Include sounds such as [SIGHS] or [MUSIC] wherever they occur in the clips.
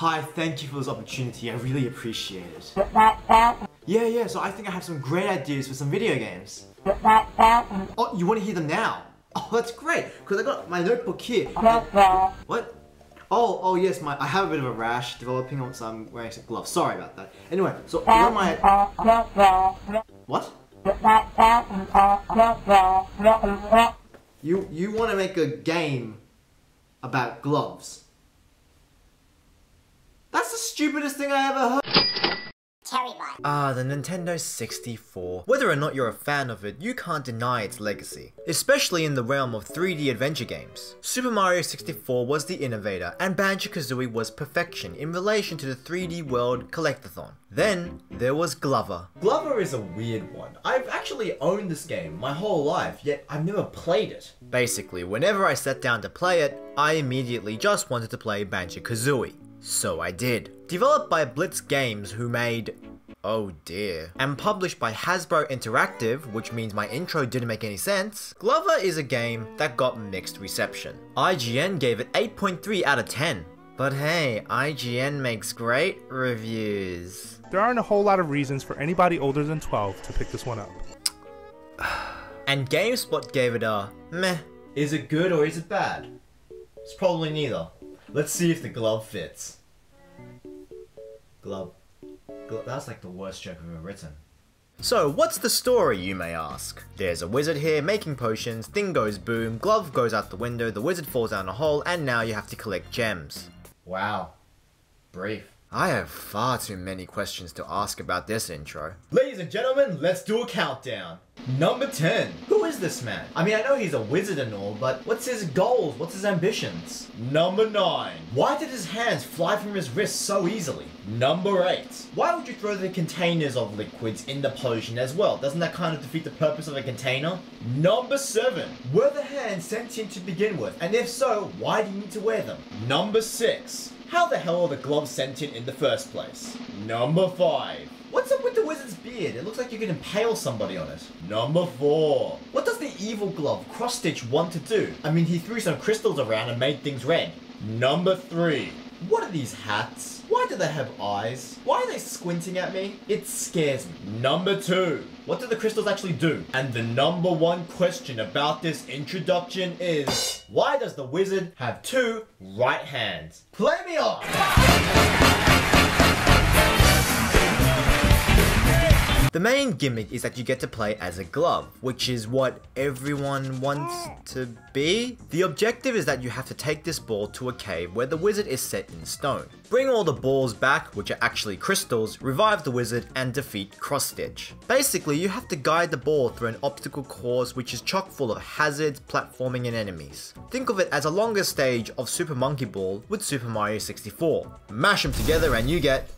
Hi, thank you for this opportunity. I really appreciate it. Yeah, yeah, so I think I have some great ideas for some video games. Oh, you want to hear them now? [LAUGHS] Oh, that's great, because I got my notebook here. What? Oh, oh yes, my I have a bit of a rash developing on some wearing some gloves. Sorry about that. Anyway, so what? What? You you want to make a game about gloves? That's the stupidest thing I ever heard. Ah, the Nintendo 64. Whether or not you're a fan of it, you can't deny its legacy, especially in the realm of 3D adventure games. Super Mario 64 was the innovator, and Banjo-Kazooie was perfection in relation to the 3D World Collectathon. Then, there was Glover. Glover is a weird one. I've actually owned this game my whole life, yet I've never played it. Basically, whenever I sat down to play it, I immediately just wanted to play Banjo-Kazooie. So I did. Developed by Blitz Games who made Oh dear. And published by Hasbro Interactive, which means my intro didn't make any sense, Glover is a game that got mixed reception. IGN gave it 8.3 out of 10. But hey, IGN makes great reviews. There aren't a whole lot of reasons for anybody older than 12 to pick this one up. [SIGHS] And GameSpot gave it a meh. Is it good or is it bad? It's probably neither. Let's see if the glove fits. Glove. Glo- That's like the worst joke I've ever written. So, what's the story, you may ask? There's a wizard here making potions, thing goes boom, glove goes out the window, the wizard falls down a hole, and now you have to collect gems. Wow. Brief. I have far too many questions to ask about this intro. Ladies and gentlemen, let's do a countdown. Number 10. Who is this man? I mean, I know he's a wizard and all, but what's his goals? What's his ambitions? Number 9. Why did his hands fly from his wrists so easily? Number 8. Why would you throw the containers of liquids in the potion as well? Doesn't that kind of defeat the purpose of a container? Number 7. Were the hands sentient to begin with? And if so, why do you need to wear them? Number 6. How the hell are the gloves sentient in the first place? Number 5. What's up with the wizard's beard? It looks like you can impale somebody on it. Number 4. What does the evil glove cross stitch want to do? I mean, he threw some crystals around and made things red. Number 3. What are these hats? They have eyes? Why are they squinting at me? It scares me. Number 2. What do the crystals actually do? And the number one question about this introduction is why does the wizard have two right hands? Play me on! [LAUGHS] The main gimmick is that you get to play as a glove, which is what everyone wants to be. The objective is that you have to take this ball to a cave where the wizard is set in stone. Bring all the balls back, which are actually crystals, revive the wizard, and defeat Cross Stitch. Basically, you have to guide the ball through an obstacle course which is chock full of hazards, platforming, and enemies. Think of it as a longer stage of Super Monkey Ball with Super Mario 64. Mash them together and you get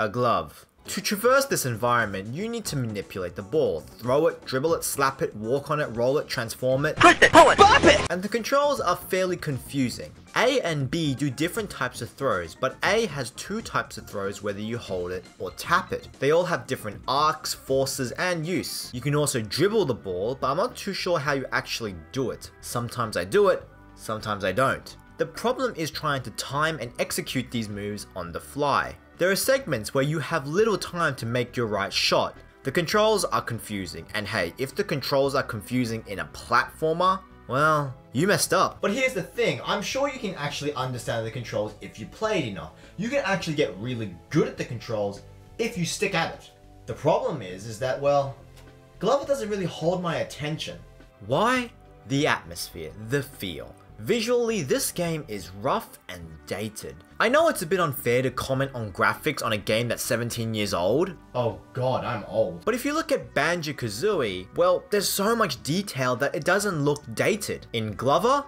a glove. To traverse this environment, you need to manipulate the ball. Throw it, dribble it, slap it, walk on it, roll it, transform it. Twist it, pull it, bop it! And the controls are fairly confusing. A and B do different types of throws, but A has two types of throws whether you hold it or tap it. They all have different arcs, forces, and use. You can also dribble the ball, but I'm not too sure how you actually do it. Sometimes I do it, sometimes I don't. The problem is trying to time and execute these moves on the fly. There are segments where you have little time to make your right shot. The controls are confusing, and hey, if the controls are confusing in a platformer, well, you messed up. But here's the thing, I'm sure you can actually understand the controls if you played enough. You can actually get really good at the controls if you stick at it. The problem is, is that, well, Glover doesn't really hold my attention. Why? The atmosphere, the feel. Visually, this game is rough and dated. I know it's a bit unfair to comment on graphics on a game that's 17 years old. Oh god, I'm old. But if you look at Banjo-Kazooie, well, there's so much detail that it doesn't look dated. In Glover,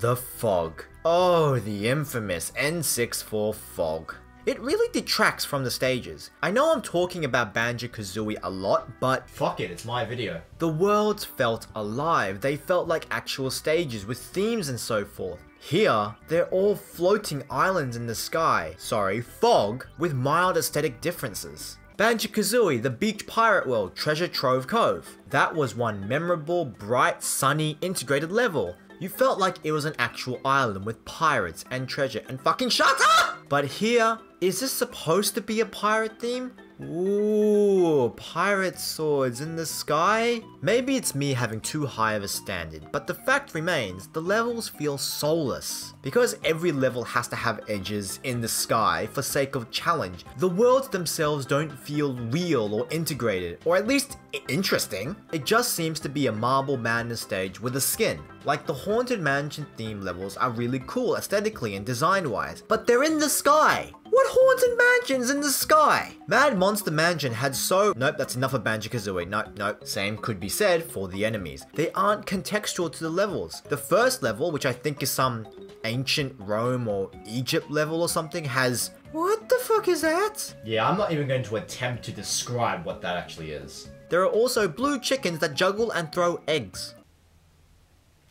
the fog. Oh, the infamous N64 fog. It really detracts from the stages. I know I'm talking about Banjo-Kazooie a lot, but fuck it, it's my video. The worlds felt alive. They felt like actual stages with themes and so forth. Here, they're all floating islands in the sky. Sorry, fog, with mild aesthetic differences. Banjo-Kazooie, the beach pirate world, Treasure Trove Cove. That was one memorable, bright, sunny, integrated level. You felt like it was an actual island with pirates and treasure and fucking shut up! But here, is this supposed to be a pirate theme? Ooh, pirate swords in the sky? Maybe it's me having too high of a standard, but the fact remains, the levels feel soulless. Because every level has to have edges in the sky for sake of challenge, the worlds themselves don't feel real or integrated, or at least interesting. It just seems to be a Marble Madness stage with a skin. Like the Haunted Mansion theme levels are really cool aesthetically and design wise, but they're in the sky! What haunted mansions in the sky? Mad Monster Mansion had so- Nope, that's enough of Banjo-Kazooie. Nope, nope. Same could be said for the enemies. They aren't contextual to the levels. The first level, which I think is some ancient Rome or Egypt level or something, has- What the fuck is that? Yeah, I'm not even going to attempt to describe what that actually is. There are also blue chickens that juggle and throw eggs.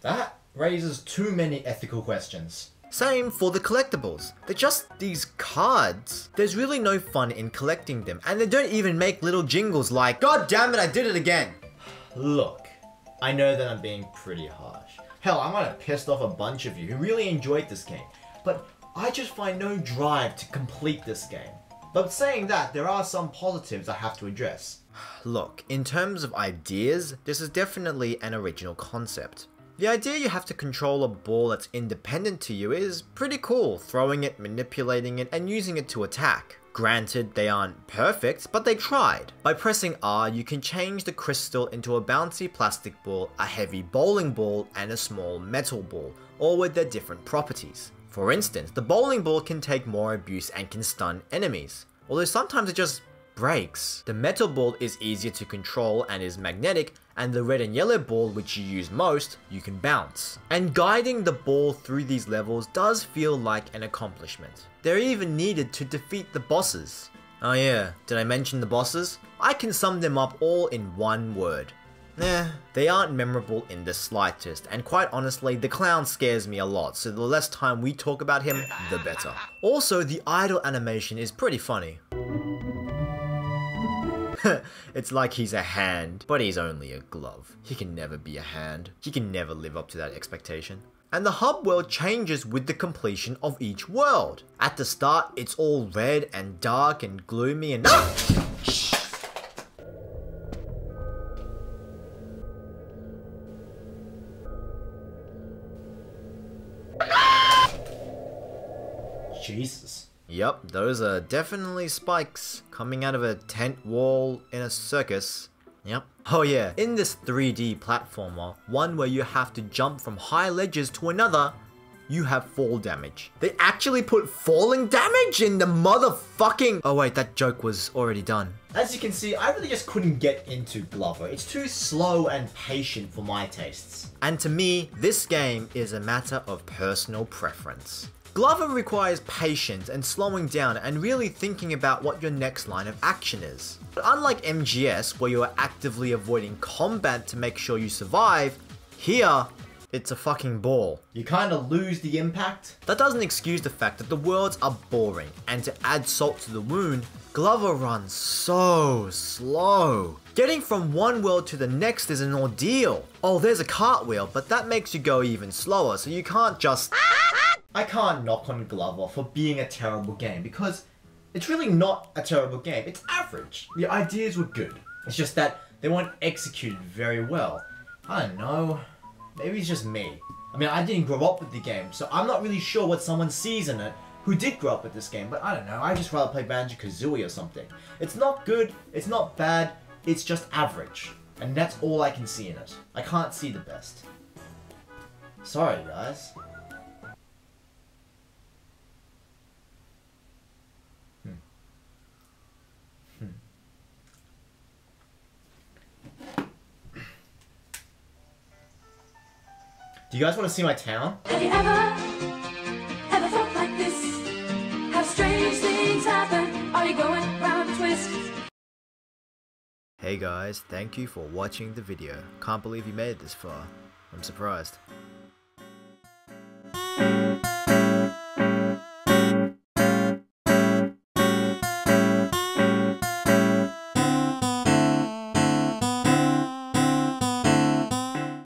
That raises too many ethical questions. Same for the collectibles. They're just these cards. There's really no fun in collecting them, and they don't even make little jingles like, God damn it, I did it again! [SIGHS] Look, I know that I'm being pretty harsh. Hell, I might have pissed off a bunch of you who really enjoyed this game, but I just find no drive to complete this game. But saying that, there are some positives I have to address. [SIGHS] Look, in terms of ideas, this is definitely an original concept. The idea you have to control a ball that's independent to you is pretty cool, throwing it, manipulating it, and using it to attack. Granted, they aren't perfect, but they tried. By pressing R, you can change the crystal into a bouncy plastic ball, a heavy bowling ball, and a small metal ball, all with their different properties. For instance, the bowling ball can take more abuse and can stun enemies, although sometimes it just breaks. The metal ball is easier to control and is magnetic, and the red and yellow ball, which you use most, you can bounce. And guiding the ball through these levels does feel like an accomplishment. They're even needed to defeat the bosses. Oh yeah, did I mention the bosses? I can sum them up all in one word. Eh, they aren't memorable in the slightest, and quite honestly, the clown scares me a lot, so the less time we talk about him, the better. Also, the idle animation is pretty funny. [LAUGHS] it's like he's a hand, but he's only a glove. He can never be a hand. He can never live up to that expectation. And the hub world changes with the completion of each world. At the start, it's all red and dark and gloomy and- ah! Jesus. Yep, those are definitely spikes coming out of a tent wall in a circus. Yep. Oh yeah, in this 3D platformer, one where you have to jump from high ledges to another, you have fall damage. They actually put falling damage in the motherfucking- Oh wait, that joke was already done. As you can see, I really just couldn't get into Glover. It's too slow and patient for my tastes. And to me, this game is a matter of personal preference. Glover requires patience and slowing down and really thinking about what your next line of action is. But unlike MGS, where you are actively avoiding combat to make sure you survive, here, it's a fucking ball. You kind of lose the impact. That doesn't excuse the fact that the worlds are boring, and to add salt to the wound, Glover runs so slow. Getting from one world to the next is an ordeal. Oh, there's a cartwheel, but that makes you go even slower, so you can't just... I can't knock on Glover for being a terrible game because it's really not a terrible game. It's average. The ideas were good. It's just that they weren't executed very well. I don't know. Maybe it's just me. I mean, I didn't grow up with the game, so I'm not really sure what someone sees in it who did grow up with this game, but I don't know. I just rather play Banjo-Kazooie or something. It's not good, it's not bad, it's just average. And that's all I can see in it. I can't see the best. Sorry, guys. Do you guys want to see my town? Have you ever, ever felt like this? How strange things happen. Are you going round a twist? Hey guys, thank you for watching the video. Can't believe you made it this far. I'm surprised.